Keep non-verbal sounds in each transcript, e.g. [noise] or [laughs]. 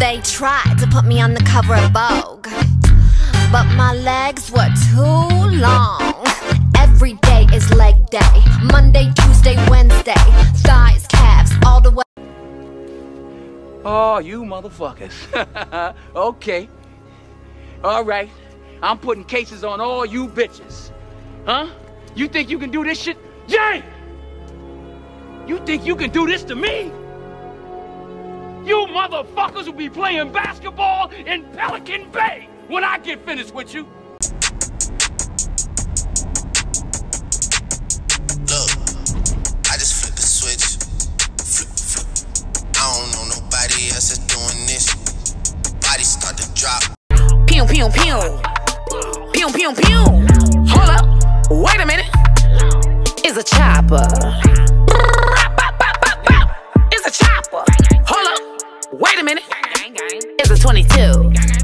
They tried to put me on the cover of Vogue, but my legs were too long. Every day is leg day. Monday, Tuesday, Wednesday. Thighs, calves, all the way. Oh, you motherfuckers. [laughs] okay. All right. I'm putting cases on all you bitches. Huh? You think you can do this shit? Jay! You think you can do this to me? You motherfuckers will be playing basketball in Pelican Bay when I get finished with you. Look, I just flipped the switch. Flip, flip. I don't know nobody else that's doing this. Body start to drop. Pew pew pew. Pew pew pew. Hold up. Wait a minute. It's a chopper. It's a 22.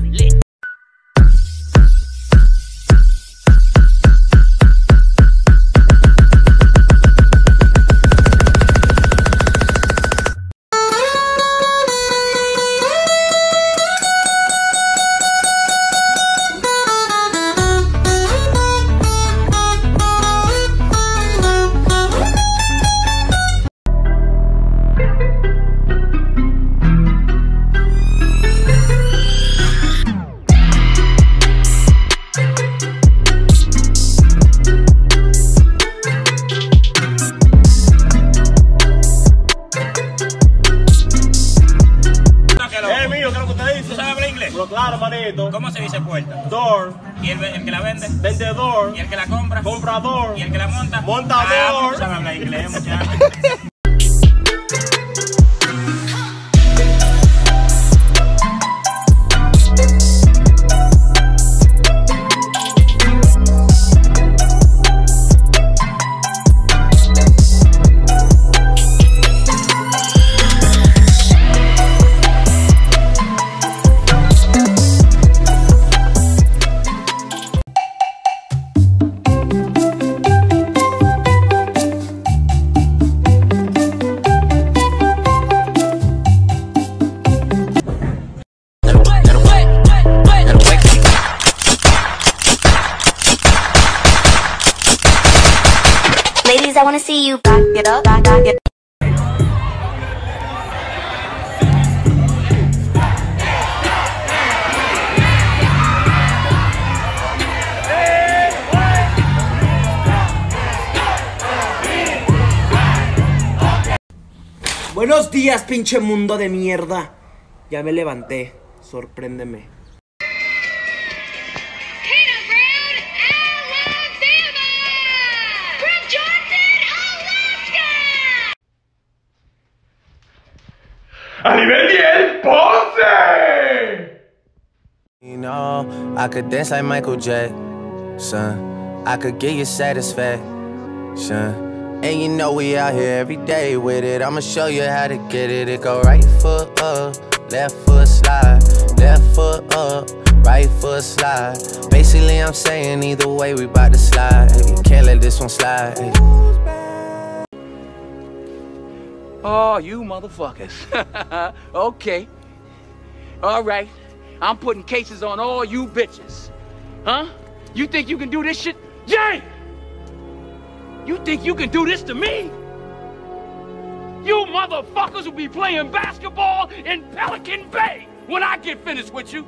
Dice? ¿Tú sabes hablar inglés? Pero claro, manito. ¿Cómo se dice puerta? Door, ¿Y el, el que la vende? vendedor, ¿Y el que la compra? comprador. ¿Y el que la monta? Montador. Ah, tú sabes hablar inglés, muchacho. [laughs] I wanna see you back it up, back, back it Buenos días, pinche mundo de mierda. Ya me levanté. Sorpréndeme. ¡A nivel 10, Ponce! You know, I could dance like Michael Jackson. I could give you satisfaction. Son. And you know we out here every day with it. I'ma show you how to get it. It go right foot up, left foot slide, left foot up, right foot slide. Basically, I'm saying either way we bout to slide. You can't let this one slide. Oh, you motherfuckers. [laughs] okay. All right. I'm putting cases on all you bitches. Huh? You think you can do this shit? Jay! You think you can do this to me? You motherfuckers will be playing basketball in Pelican Bay when I get finished with you.